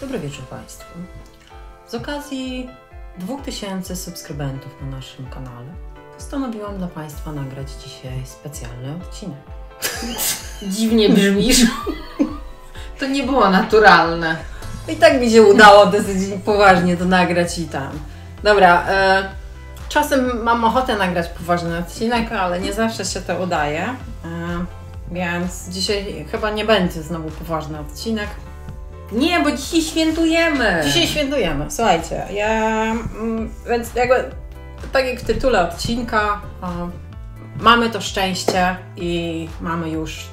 Dobry wieczór Państwu. Z okazji 2000 subskrybentów na naszym kanale postanowiłam dla Państwa nagrać dzisiaj specjalny odcinek. Dziwnie brzmisz. To nie było naturalne. I tak mi się udało dosyć poważnie to nagrać i tam. Dobra, e, czasem mam ochotę nagrać poważny odcinek, ale nie zawsze się to udaje. E, więc dzisiaj chyba nie będzie znowu poważny odcinek. Nie, bo dzisiaj świętujemy. Dzisiaj świętujemy. Słuchajcie, ja. Mm, więc jakby tak jak w tytule odcinka, mamy to szczęście i mamy już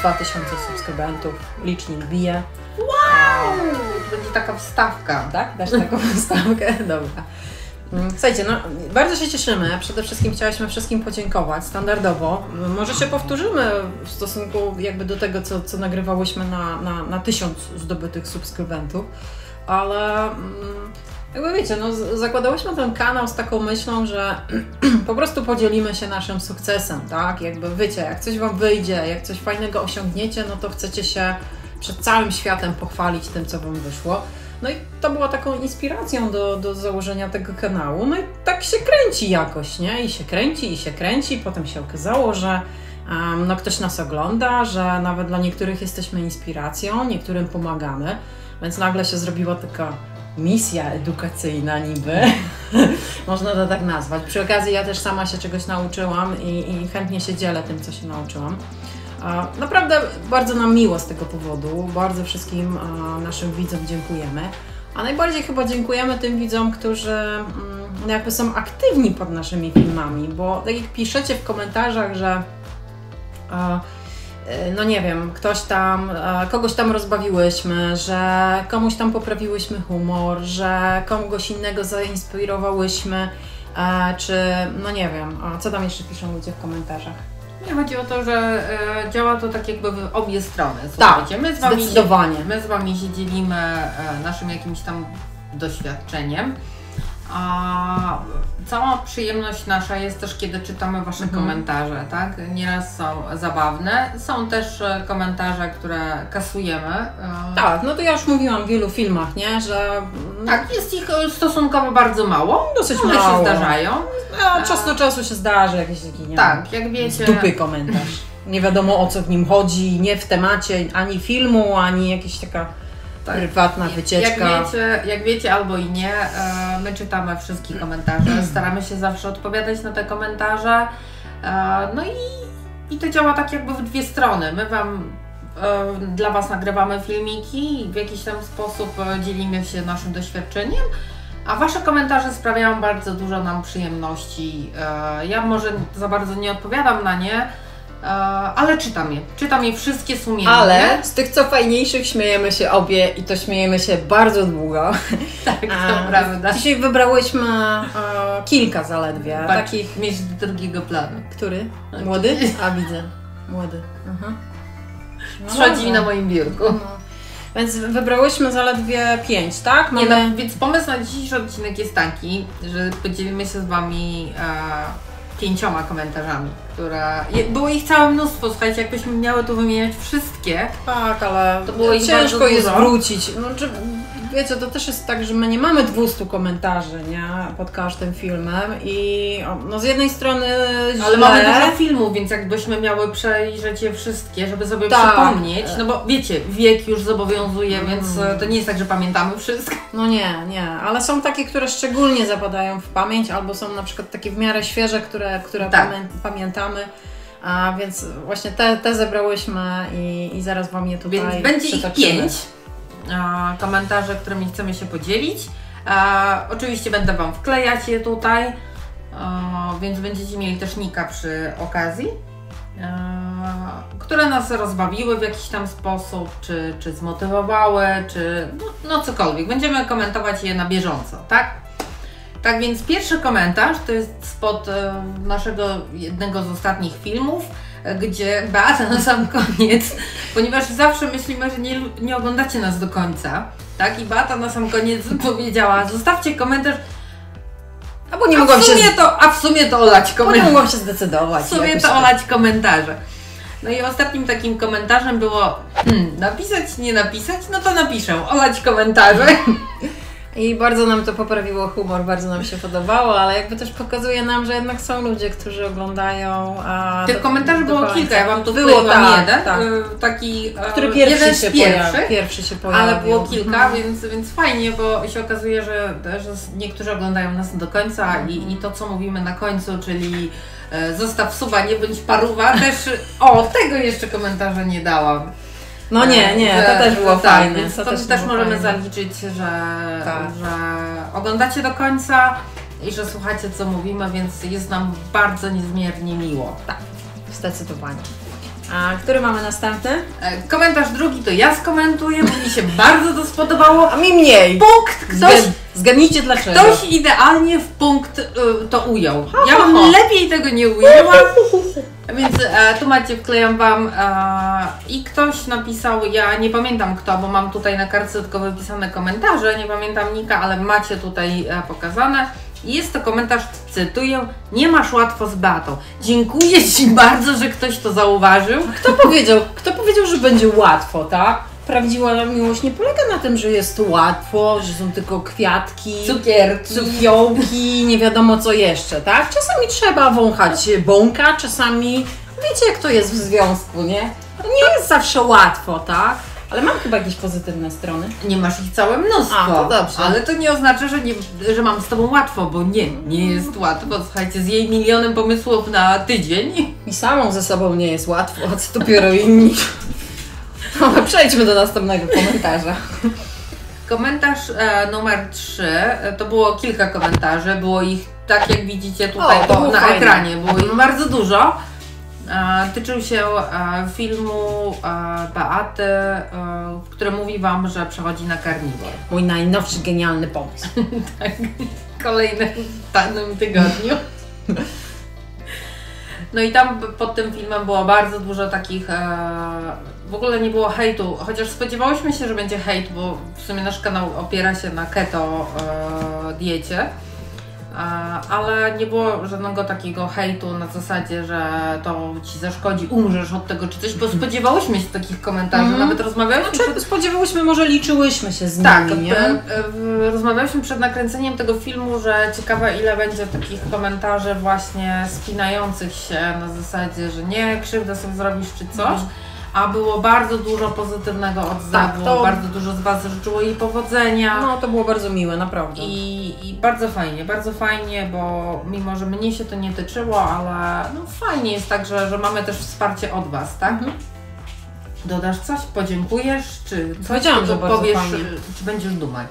2000 subskrybentów. Licznik bije. Wow! To będzie taka wstawka. Tak? Dasz taką wstawkę? Dobra. Mm, Słuchajcie, no bardzo się cieszymy. Przede wszystkim chciałyśmy wszystkim podziękować standardowo. Może się powtórzymy w stosunku jakby do tego, co, co nagrywałyśmy na, na, na tysiąc zdobytych subskrybentów, ale mm, jakby wiecie, no, zakładałyśmy ten kanał z taką myślą, że po prostu podzielimy się naszym sukcesem, tak? Jakby wiecie, jak coś Wam wyjdzie, jak coś fajnego osiągniecie, no to chcecie się przed całym światem pochwalić tym, co Wam wyszło. No i to była taką inspiracją do, do założenia tego kanału. No i tak się kręci jakoś, nie? I się kręci, i się kręci. Potem się okazało, że um, no ktoś nas ogląda, że nawet dla niektórych jesteśmy inspiracją, niektórym pomagamy. Więc nagle się zrobiła taka misja edukacyjna niby. Można to tak nazwać. Przy okazji ja też sama się czegoś nauczyłam i, i chętnie się dzielę tym, co się nauczyłam. Naprawdę bardzo nam miło z tego powodu. Bardzo wszystkim a, naszym widzom dziękujemy. A najbardziej chyba dziękujemy tym widzom, którzy mm, no jakby są aktywni pod naszymi filmami, bo tak jak piszecie w komentarzach, że a, y, no nie wiem, ktoś tam, kogoś tam rozbawiłyśmy, że komuś tam poprawiłyśmy humor, że kogoś innego zainspirowałyśmy, czy no nie wiem, co tam jeszcze piszą ludzie w komentarzach? Nie chodzi o to, że e, działa to tak jakby w obie strony. Słuchajcie, my z wami się, zdecydowanie. my z Wami się dzielimy e, naszym jakimś tam doświadczeniem. A cała przyjemność nasza jest też, kiedy czytamy Wasze Mhm. komentarze, tak? Nieraz są zabawne, są też e, komentarze, które kasujemy. e, Tak, no to ja już mówiłam w wielu filmach, nie, że mm, Tak, jest ich e, stosunkowo bardzo mało. dosyć One mało. się zdarzają. A czas do czasu się zdarzy jakiś taki, nie Tak, jak wiecie. dupy komentarz. Nie wiadomo o co w nim chodzi, nie w temacie ani filmu, ani jakaś taka Tak. prywatna wycieczka. Jak wiecie, jak wiecie albo i nie, e, my czytamy wszystkie komentarze, staramy się zawsze odpowiadać na te komentarze. E, no i, i to działa tak jakby w dwie strony. My Wam e, dla Was nagrywamy filmiki i w jakiś tam sposób dzielimy się naszym doświadczeniem. A Wasze komentarze sprawiają bardzo dużo nam przyjemności. Ja może za bardzo nie odpowiadam na nie, ale czytam je. Czytam je wszystkie sumiennie. Ale z tych co fajniejszych śmiejemy się obie i to śmiejemy się bardzo długo. tak, to prawda. Dzisiaj wybrałyśmy e, kilka zaledwie. Tak, Takich, mieć do drugiego planu. który? Młody? A widzę. Młody. Aha. No na moim biurku. No. Więc wybrałyśmy zaledwie pięć, tak? Nie, Mamy... no, więc pomysł na dzisiejszy odcinek jest taki, że podzielimy się z Wami e, pięcioma komentarzami, które... je- Było ich całe mnóstwo, słuchajcie, jakbyśmy miały tu wymieniać wszystkie. Tak, ale To było ich ciężko bardzo jest dużo. wrócić. No, czy, wiecie, to też jest tak, że my nie mamy 200 komentarzy nie? pod każdym filmem i no z jednej strony źle, Ale mamy dużo filmów, więc jakbyśmy miały przejrzeć je wszystkie, żeby sobie Tak. przypomnieć, no bo wiecie, wiek już zobowiązuje, Mm. więc e, to nie jest tak, że pamiętamy wszystko. No nie, nie, ale są takie, które szczególnie zapadają w pamięć, albo są na przykład takie w miarę świeże, które, które Tak. pamię pamiętamy. A więc właśnie te, te zebrałyśmy i, i zaraz Wam je tutaj Więc będzie ich pięć e, komentarzy, którymi chcemy się podzielić. E, oczywiście będę Wam wklejać je tutaj, e, więc będziecie mieli też nika przy okazji, które nas rozbawiły w jakiś tam sposób, czy, czy zmotywowały, czy no, no cokolwiek. Będziemy komentować je na bieżąco, tak? Tak więc pierwszy komentarz to jest spod naszego jednego z ostatnich filmów, gdzie Beata na sam koniec, ponieważ zawsze myślimy, że nie, nie oglądacie nas do końca, tak? I Beata na sam koniec powiedziała, zostawcie komentarz, Albo nie a, mogłam w się, to, a w sumie to olać bo nie komentarze. mogłam się zdecydować. W sumie to tak. olać komentarze. No i ostatnim takim komentarzem było hmm, napisać, nie napisać? No to napiszę, olać komentarze. I bardzo nam to poprawiło humor, bardzo nam się podobało, ale jakby też pokazuje nam, że jednak są ludzie, którzy oglądają. A Tych do- komentarzy do było kilka, ja wam tu Było, tak, jeden, tak. y, taki y, Który pierwszy jeden się z pierwszych. pojawił. Pierwszy się pojawił. Ale było kilka, Mhm. więc, więc fajnie, bo się okazuje, że, że niektórzy oglądają nas do końca i, i to, co mówimy na końcu, czyli e, zostaw suba, nie bądź paruwa, też o, tego jeszcze komentarza nie dałam. No nie, nie, Że- to też było tak, fajne. Więc to, też, było możemy fajne. zaliczyć, że, Tak. że oglądacie do końca i że słuchacie, co mówimy, więc jest nam bardzo niezmiernie miło. Tak, zdecydowanie. A który mamy następny? E, Komentarz drugi to ja skomentuję, bo mi się bardzo to spodobało. A mi mniej. Punkt! Ktoś, Zgad- Zgadnijcie dlaczego. ktoś idealnie w punkt y, to ujął. Ja bym lepiej tego nie ujęła. Więc e, tu macie, wklejam Wam e, i ktoś napisał, ja nie pamiętam kto, bo mam tutaj na kartce tylko wypisane komentarze, nie pamiętam nika, ale macie tutaj e, pokazane. Jest to komentarz, cytuję, nie masz łatwo z Beatą. Dziękuję Ci bardzo, że ktoś to zauważył. Kto powiedział, kto powiedział, że będzie łatwo, tak? Prawdziwa miłość nie polega na tym, że jest łatwo, że są tylko kwiatki, Cukierki. cukiołki, nie wiadomo co jeszcze, tak? Czasami trzeba wąchać bąka, czasami wiecie jak to jest w związku, nie? To nie jest zawsze łatwo, tak? Ale mam chyba jakieś pozytywne strony. Nie masz ich całe mnóstwo. A, to dobrze. Ale to nie oznacza, że, nie, że mam z Tobą łatwo, bo nie, nie jest łatwo. Słuchajcie, z jej milionem pomysłów na tydzień. I samą ze sobą nie jest łatwo, a co dopiero inni. Dobra, przejdźmy do następnego komentarza. Komentarz e, numer 3, e, to było kilka komentarzy, było ich tak jak widzicie tutaj O, to na fajne. ekranie, było ich bardzo dużo. E, tyczył się e, filmu e, Beaty, e, w którym mówi Wam, że przechodzi na karniwor. Mój najnowszy genialny pomysł. Tak, kolejnym danym tygodniu. No i tam pod tym filmem było bardzo dużo takich. E, w ogóle nie było hejtu, chociaż spodziewałyśmy się, że będzie hejt, bo w sumie nasz kanał opiera się na keto e, diecie. E, ale nie było żadnego takiego hejtu na zasadzie, że to ci zaszkodzi, umrzesz od tego czy coś, bo spodziewałyśmy się takich komentarzy, Mhm. nawet rozmawiałyśmy przed Znaczy, spodziewałyśmy, może liczyłyśmy się z tak, nimi, nie? e, rozmawialiśmy przed nakręceniem tego filmu, że ciekawe ile będzie takich komentarzy właśnie spinających się na zasadzie, że nie, krzywdę sobie zrobisz czy coś. Mhm. A było bardzo dużo pozytywnego odzewu, Tak, to- bardzo dużo z Was życzyło jej powodzenia. No, to było bardzo miłe, naprawdę. I, I bardzo fajnie, bardzo fajnie, bo mimo, że mnie się to nie tyczyło, ale no fajnie jest tak, że, że mamy też wsparcie od Was, tak? Mhm. Dodasz coś, podziękujesz, czy coś Powiedziałam, że powiesz, fajnie. czy będziesz dumać?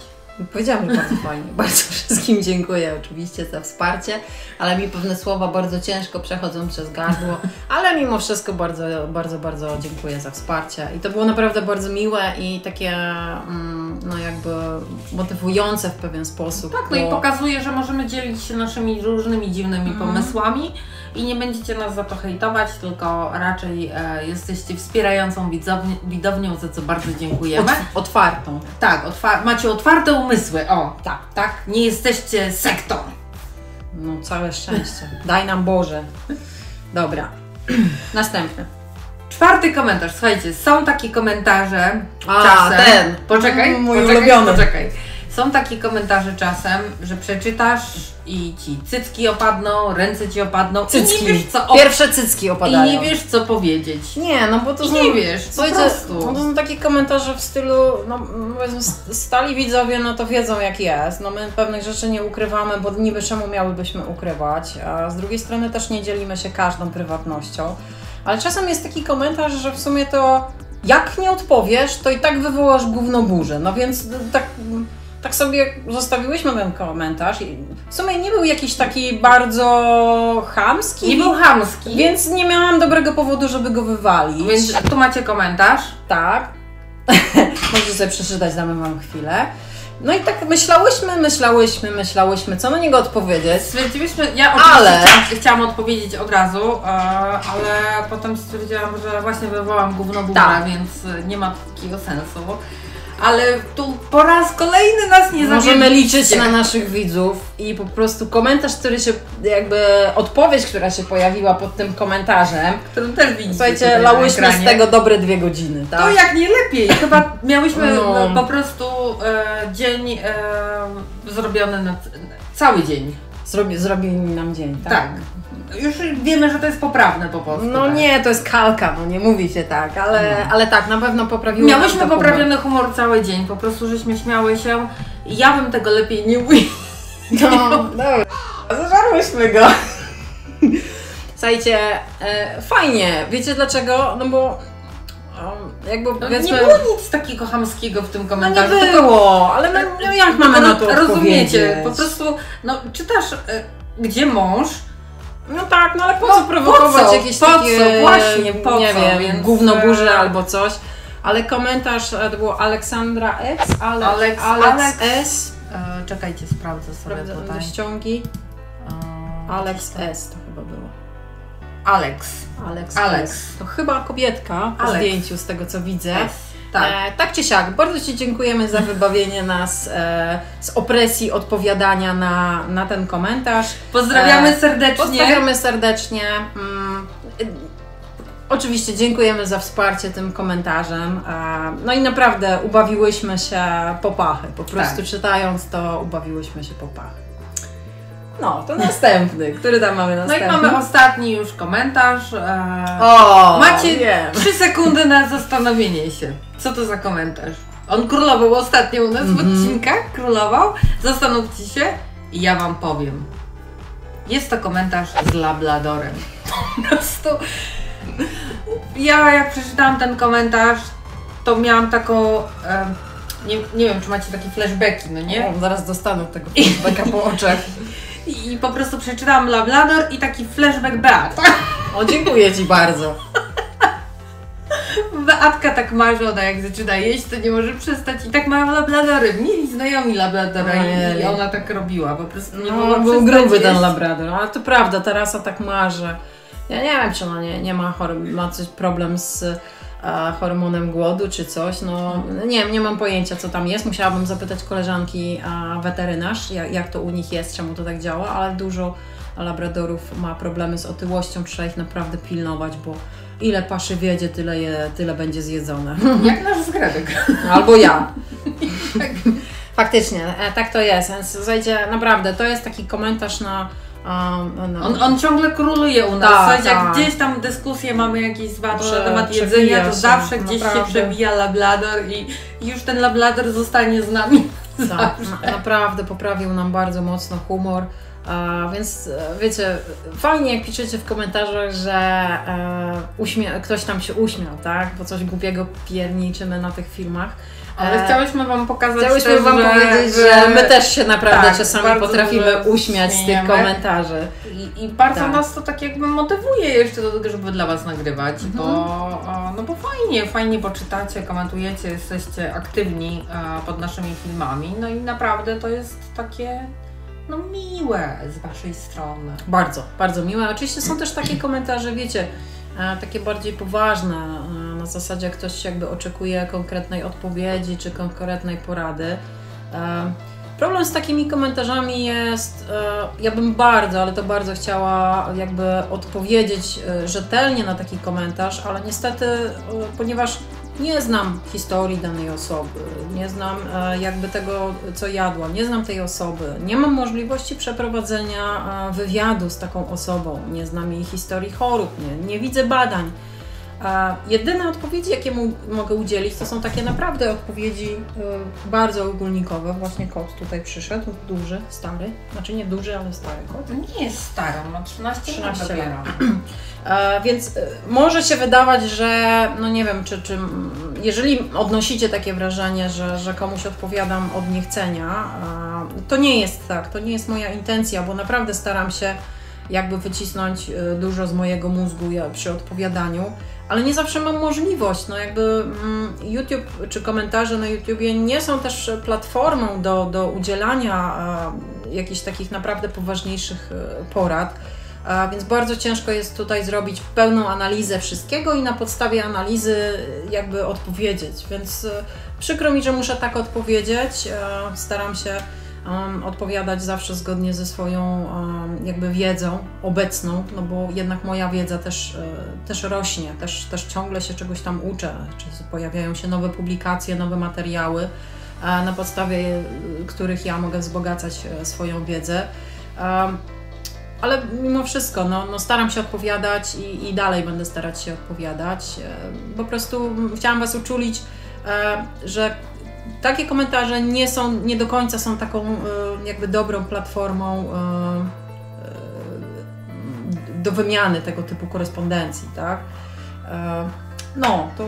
Powiedziałam, że bardzo fajnie. Bardzo wszystkim dziękuję oczywiście za wsparcie, ale mi pewne słowa bardzo ciężko przechodzą przez gardło, ale mimo wszystko bardzo, bardzo, bardzo dziękuję za wsparcie. I to było naprawdę bardzo miłe i takie, mm, no jakby motywujące w pewien sposób. Tak, no i bo- pokazuje, że możemy dzielić się naszymi różnymi dziwnymi Mhm. pomysłami i nie będziecie nas za to hejtować, tylko raczej e, jesteście wspierającą widowni- widownią, za co bardzo dziękujemy. Otw- otwartą. Tak, otwa- macie otwarte umysły, o, tak, tak, nie jesteście sektą. No całe szczęście. Daj nam Boże. Dobra. Następny. Czwarty komentarz, słuchajcie, są takie komentarze A, czasem. ten. Poczekaj, Mm, mój poczekaj, ulubiony. poczekaj. Są takie komentarze czasem, że przeczytasz i ci cycki opadną, ręce ci opadną Cycki. i nie wiesz co op- Pierwsze cycki i opadają. nie wiesz co powiedzieć. Nie, no bo to I są... nie wiesz, po prostu. no to są takie komentarze w stylu, no stali widzowie, no to wiedzą jak jest. No my pewnych rzeczy nie ukrywamy, bo niby czemu miałybyśmy ukrywać, a z drugiej strony też nie dzielimy się każdą prywatnością. Ale czasem jest taki komentarz, że w sumie to jak nie odpowiesz, to i tak wywołasz gówno burzę. No więc tak, tak sobie zostawiłyśmy ten komentarz w sumie nie był jakiś taki bardzo chamski. Nie był chamski, Więc nie miałam dobrego powodu, żeby go wywalić. więc tu macie komentarz. tak. Możecie sobie przeczytać, damy Wam chwilę. No i tak myślałyśmy, myślałyśmy, myślałyśmy, co na niego odpowiedzieć. Stwierdziliśmy, ja oczywiście Ale- chciałam, chciałam odpowiedzieć od razu, e, ale potem stwierdziłam, że właśnie wywołam gówno bułę, Tak. więc nie ma takiego sensu. Ale tu po raz kolejny nas nie Możemy liczyć na naszych widzów i po prostu komentarz, który się, jakby odpowiedź, która się pojawiła pod tym komentarzem. którą też widzicie Słuchajcie, lałyśmy z tego dobre dwie godziny, tak? To jak nie lepiej. Chyba miałyśmy No. no. po prostu e, dzień e, zrobiony na cały dzień. Zrobi, zrobili nam dzień, tak? Tak. Już wiemy, że to jest poprawne po prostu. No tak. nie, to jest kalka, no nie mówi się tak, ale, No. ale tak, na pewno poprawiło Miałyśmy to humor. poprawiony humor cały dzień, po prostu żeśmy śmiały się. Ja bym tego lepiej nie ujęła. No, dobra. Zażarłyśmy go. Słuchajcie, e, fajnie. Wiecie dlaczego? No bo um, jakby No, powiedzmy... nie było nic takiego chamskiego w tym No komentarzu. nie tylko- było, ale no, no jak mamy na to Rozumiecie, po prostu, no czytasz, e, gdzie mąż, No tak, no ale po No, co prowokować po co? jakieś Po takie, co? Właśnie, po nie co? wiem, Więc, gównoburze e, albo coś. Ale komentarz e, to było Aleksandra X, Ale, Alex- Alex, Alex- S, e, czekajcie, sprawdzę sobie prawda, tutaj. ściągi, E, Alex S to chyba było. Alex. Alex, Alex. S. To chyba kobietka po Alex. zdjęciu z tego co widzę. S. Tak. E, tak czy siak, bardzo Ci dziękujemy za wybawienie nas e, z opresji odpowiadania na, na ten komentarz. Pozdrawiamy e, serdecznie. Pozdrawiamy serdecznie. Mm, y, Oczywiście dziękujemy za wsparcie tym komentarzem. E, No i naprawdę ubawiłyśmy się po pachy. Po prostu Tak. czytając to ubawiłyśmy się po pachy. No, to następny. Który tam mamy No i następny? mamy ostatni już komentarz. E, O, Macie wiem. trzy sekundy na zastanowienie się. Co to za komentarz? On królował ostatnio u nas w Mhm. odcinkach, królował. Zastanówcie się i ja Wam powiem. Jest to komentarz z Labladorem. Po prostu ja jak przeczytałam ten komentarz, to miałam taką... E, nie, nie wiem, czy macie takie flashbacki, no nie? O, zaraz dostaną tego flashbacka po oczach. I, po prostu przeczytałam Lablador i taki flashback Beata. O, dziękuję Ci bardzo. Beatka tak marzy, ona jak zaczyna jeść, to nie może przestać. I tak mają labladory. Mieli znajomi labladora i, ona tak robiła. Po prostu nie No, był gruby ten jeść. labrador, ale to prawda, Tarasa tak marzy. Ja nie wiem, czy ona nie, nie ma, chor- ma coś problem z e, hormonem głodu czy coś. No nie wiem, nie mam pojęcia co tam jest. Musiałabym zapytać koleżanki a, weterynarz, jak, jak to u nich jest, czemu to tak działa, ale dużo labradorów ma problemy z otyłością, trzeba ich naprawdę pilnować, bo ile paszy wiedzie, tyle, je, tyle będzie zjedzone. Jak nasz zgredek. Albo ja. Faktycznie, e, tak to jest. Więc słuchajcie, naprawdę, to jest taki komentarz na. Um, na On, on ciągle króluje u nas. Tak, Słuchajcie, jak tak. gdzieś tam dyskusje mamy jakieś z na temat jedzenia, to się, zawsze gdzieś naprawdę. się przebija lablador i już ten lablador zostanie z nami. zawsze. na, naprawdę poprawił nam bardzo mocno humor. A, więc e, wiecie, fajnie jak piszecie w komentarzach, że e, ktoś tam się uśmiał, tak? Bo coś głupiego pierniczymy na tych filmach. Ale E, chciałyśmy Wam pokazać Chciałyśmy też, Wam że, powiedzieć, że my też się naprawdę tak, czasami potrafimy uśmiać z tych komentarzy. I, I bardzo Tak. nas to tak jakby motywuje jeszcze do tego, żeby dla Was nagrywać, Mhm. bo, o, no bo fajnie, fajnie poczytacie, komentujecie, jesteście aktywni e, pod naszymi filmami, no i naprawdę to jest takie no miłe z Waszej strony. Bardzo, bardzo miłe. Oczywiście są też takie komentarze, wiecie, e, takie bardziej poważne, e, na zasadzie ktoś jakby oczekuje konkretnej odpowiedzi czy konkretnej porady. E, Problem z takimi komentarzami jest, e, ja bym bardzo, ale to bardzo chciała jakby odpowiedzieć e, rzetelnie na taki komentarz, ale niestety, ponieważ nie znam historii danej osoby, nie znam jakby tego, co jadła, nie znam tej osoby, nie mam możliwości przeprowadzenia wywiadu z taką osobą, nie znam jej historii chorób, nie, nie widzę badań. A jedyne odpowiedzi, jakie mu mogę udzielić, to są takie naprawdę odpowiedzi y, bardzo ogólnikowe. Właśnie kot tutaj przyszedł, duży, stary. Znaczy nie duży, ale stary kot. To nie jest stara, ma 13, 13 lat. E, więc y, może się wydawać, że no nie wiem, czy, czy jeżeli odnosicie takie wrażenie, że, że komuś odpowiadam od niechcenia, e, to nie jest tak, to nie jest moja intencja, bo naprawdę staram się jakby wycisnąć y, dużo z mojego mózgu przy odpowiadaniu, ale nie zawsze mam możliwość. No jakby mm, YouTube czy komentarze na YouTubie nie są też platformą do, do udzielania e, jakichś takich naprawdę poważniejszych e, porad. A więc bardzo ciężko jest tutaj zrobić pełną analizę wszystkiego i na podstawie analizy jakby odpowiedzieć. Więc przykro mi, że muszę tak odpowiedzieć. Staram się um, odpowiadać zawsze zgodnie ze swoją um, jakby wiedzą obecną, no bo jednak moja wiedza też, e, też rośnie, też, też ciągle się czegoś tam uczę, czy pojawiają się nowe publikacje, nowe materiały, e, na podstawie e, których ja mogę wzbogacać swoją wiedzę. Um, ale mimo wszystko, no, no staram się odpowiadać i, i, dalej będę starać się odpowiadać. Po prostu chciałam Was uczulić, że takie komentarze nie są, nie do końca są taką e, jakby dobrą platformą do wymiany tego typu korespondencji, tak? No, to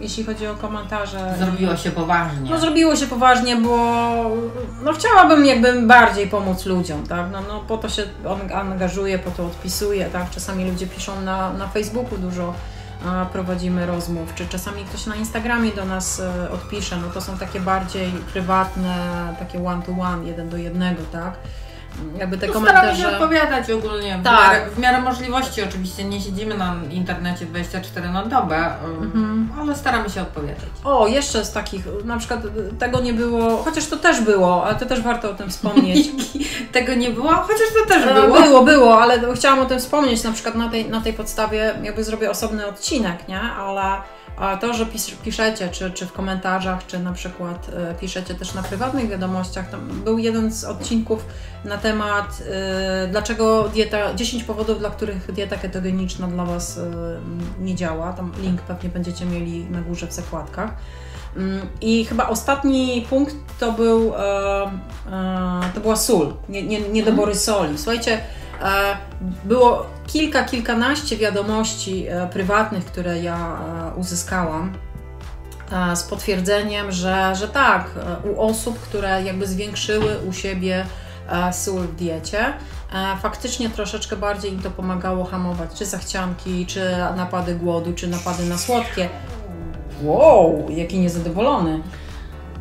jeśli chodzi o komentarze. Zrobiło się poważnie. No, zrobiło się poważnie, bo no, chciałabym jakby bardziej pomóc ludziom, tak? No, no po to się angażuję, po to odpisuję, tak? Czasami ludzie piszą na, na Facebooku dużo prowadzimy rozmów, czy czasami ktoś na Instagramie do nas e, odpisze, no to są takie bardziej prywatne, takie one to one, jeden do jednego, tak? Jakby te no, komentarze... Staramy się odpowiadać ogólnie, w, tak. miarę, w miarę możliwości oczywiście, nie siedzimy na internecie 24 na dobę, mhm. ale staramy się odpowiadać. O, jeszcze z takich, na przykład tego nie było, chociaż to też było, ale to też warto o tym wspomnieć. tego nie było, chociaż to też e, było. Było, było, ale chciałam o tym wspomnieć, na przykład na tej, na tej podstawie jakby zrobię osobny odcinek, nie, ale a to, że pis piszecie, czy, czy w komentarzach, czy na przykład y, piszecie też na prywatnych wiadomościach, tam był jeden z odcinków na temat, y, dlaczego dieta, 10 powodów, dla których dieta ketogeniczna dla Was y, nie działa. Tam link pewnie będziecie mieli na górze w zakładkach. Mm, I chyba ostatni punkt to był, to była sól, nie, nie, niedobory soli. Słuchajcie, było kilka, kilkanaście wiadomości e, prywatnych, które ja e, uzyskałam e, z potwierdzeniem, że, że tak, u osób, które jakby zwiększyły u siebie sól w diecie, faktycznie troszeczkę bardziej im to pomagało hamować czy zachcianki, czy napady głodu, czy napady na słodkie. Wow, jaki niezadowolony.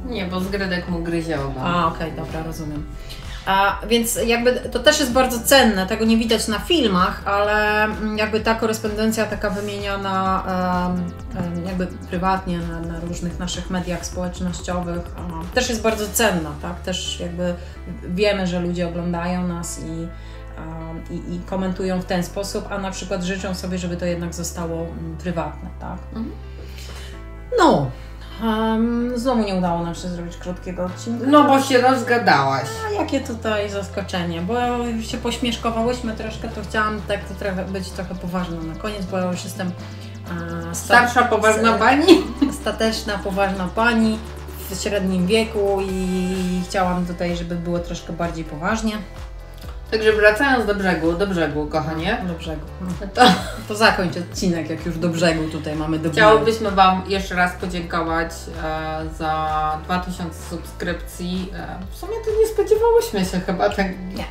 Nie, bo zgredek mu gryzie A, okej, okay, dobra, rozumiem. A, więc jakby to też jest bardzo cenne, tego nie widać na filmach, ale mm, jakby ta korespondencja taka wymieniona um, jakby prywatnie na, na, różnych naszych mediach społecznościowych um, też jest bardzo cenna, tak? Też jakby wiemy, że ludzie oglądają nas i, um, i, i, komentują w ten sposób, a na przykład życzą sobie, żeby to jednak zostało mm, prywatne, tak? Mhm. No, Um, znowu nie udało nam się zrobić krótkiego odcinka. No bo się rozgadałaś. A jakie tutaj zaskoczenie, bo się pośmieszkowałyśmy troszkę, to chciałam tak to trochę, być trochę poważna na koniec, bo ja już jestem a, starsza, poważna pani. Stateczna, poważna pani w średnim wieku i chciałam tutaj, żeby było troszkę bardziej poważnie. Także wracając do brzegu, do brzegu, kochanie. Do brzegu. To, to zakończ odcinek, jak już do brzegu tutaj mamy do brzegu. Chciałybyśmy Wam jeszcze raz podziękować e, za 2000 subskrypcji. E, w sumie to nie spodziewałyśmy się chyba tak, nie.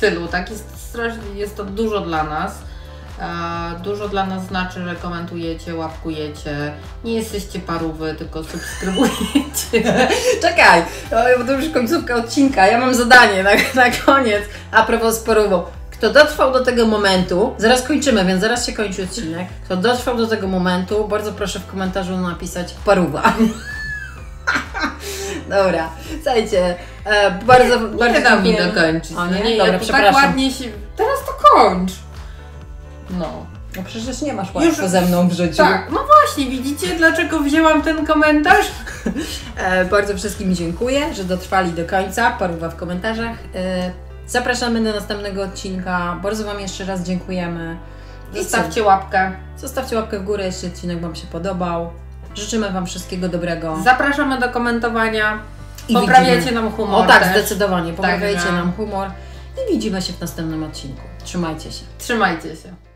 tylu. Tak jest strasznie, jest to dużo dla nas. E, dużo dla nas znaczy, że komentujecie, łapkujecie. Nie jesteście parówy, tylko subskrybujecie. Czekaj, bo to już końcówka odcinka. Ja mam zadanie na, na koniec. A propos parówą. Kto dotrwał do tego momentu, zaraz kończymy, więc zaraz się kończy odcinek. Kto dotrwał do tego momentu, bardzo proszę w komentarzu napisać paruwa. Dobra, słuchajcie, e, bardzo, nie, bardzo nie dam mi dokończyć. O, nie? nie? Dobra, ja tak przepraszam. Tak ładnie się... Teraz to kończ. No. No przecież nie masz łatwo Już... ze mną w życiu. Tak, no właśnie, widzicie dlaczego wzięłam ten komentarz? e, bardzo wszystkim dziękuję, że dotrwali do końca. Paruwa w komentarzach. E, zapraszamy do następnego odcinka. Bardzo Wam jeszcze raz dziękujemy. Zostawcie łapkę. Zostawcie łapkę w górę, jeśli odcinek Wam się podobał. Życzymy Wam wszystkiego dobrego. Zapraszamy do komentowania. I Poprawiacie widzimy. nam humor. O tak, też. zdecydowanie. Poprawiajcie nam humor. I widzimy się w następnym odcinku. Trzymajcie się. Trzymajcie się.